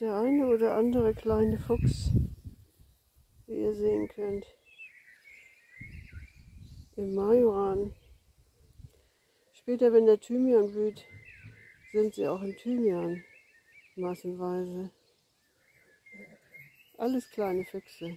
der eine oder andere kleine Fuchs, wie ihr sehen könnt, im Majoran. Später, wenn der Thymian blüht, sind sie auch im Thymian massenweise. Alles kleine Füchse.